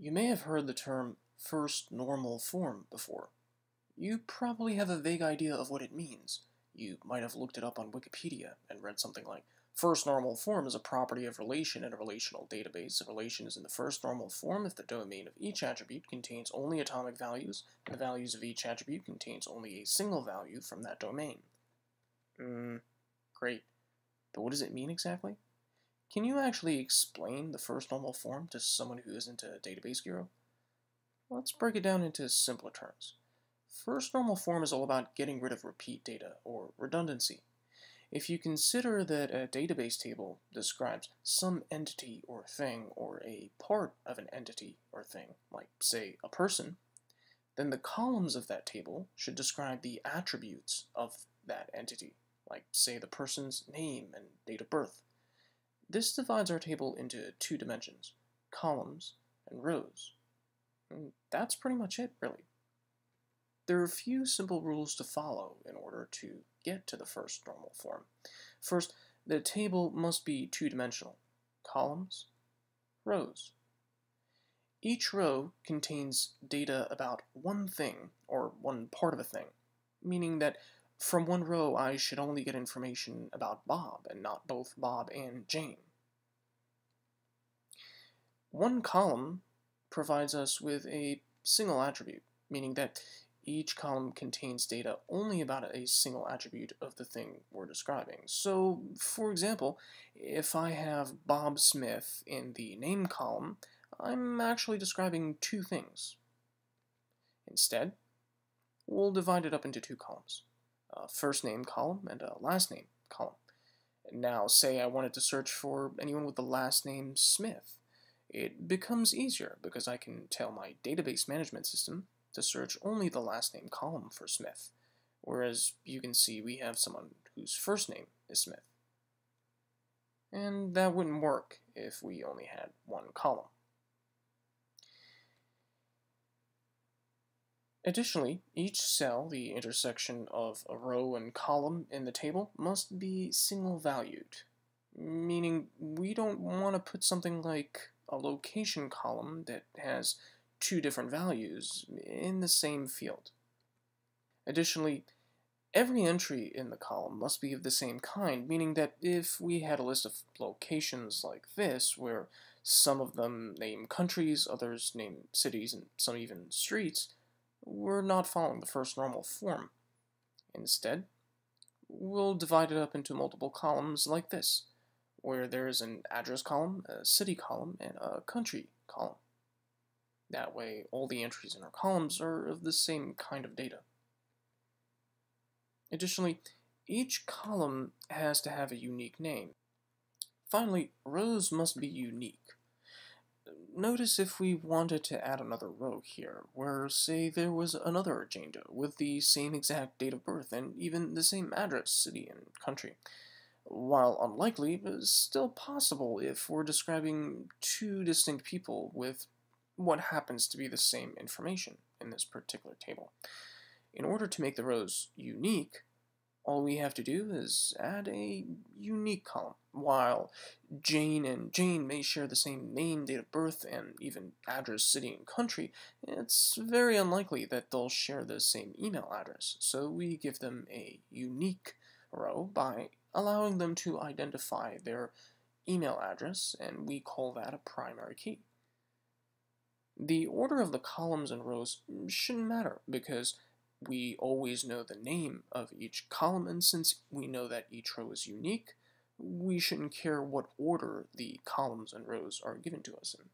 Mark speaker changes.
Speaker 1: You may have heard the term first normal form before. You probably have a vague idea of what it means. You might have looked it up on Wikipedia and read something like, First normal form is a property of relation in a relational database. A relation is in the first normal form if the domain of each attribute contains only atomic values, and the values of each attribute contains only a single value from that domain. Hmm, great. But what does it mean exactly? Can you actually explain the first normal form to someone who isn't a database guru? Let's break it down into simpler terms. First normal form is all about getting rid of repeat data, or redundancy. If you consider that a database table describes some entity or thing, or a part of an entity or thing, like, say, a person, then the columns of that table should describe the attributes of that entity, like, say, the person's name and date of birth. This divides our table into two dimensions, columns and rows. And that's pretty much it, really. There are a few simple rules to follow in order to get to the first normal form. First, the table must be two-dimensional. Columns, rows. Each row contains data about one thing, or one part of a thing, meaning that from one row, I should only get information about Bob and not both Bob and Jane. One column provides us with a single attribute, meaning that each column contains data only about a single attribute of the thing we're describing. So, for example, if I have Bob Smith in the name column, I'm actually describing two things. Instead, we'll divide it up into two columns a first name column and a last name column. Now, say I wanted to search for anyone with the last name Smith. It becomes easier because I can tell my database management system to search only the last name column for Smith, whereas you can see we have someone whose first name is Smith. And that wouldn't work if we only had one column. Additionally, each cell, the intersection of a row and column in the table, must be single valued, meaning we don't want to put something like a location column that has two different values in the same field. Additionally, every entry in the column must be of the same kind, meaning that if we had a list of locations like this, where some of them name countries, others name cities, and some even streets, we're not following the first normal form. Instead, we'll divide it up into multiple columns like this, where there is an address column, a city column, and a country column. That way, all the entries in our columns are of the same kind of data. Additionally, each column has to have a unique name. Finally, rows must be unique. Notice if we wanted to add another row here, where, say, there was another agenda with the same exact date of birth and even the same address, city, and country. While unlikely, still possible if we're describing two distinct people with what happens to be the same information in this particular table. In order to make the rows unique, all we have to do is add a unique column. While Jane and Jane may share the same name, date of birth, and even address, city, and country, it's very unlikely that they'll share the same email address. So we give them a unique row by allowing them to identify their email address, and we call that a primary key. The order of the columns and rows shouldn't matter because we always know the name of each column, and since we know that each row is unique, we shouldn't care what order the columns and rows are given to us in.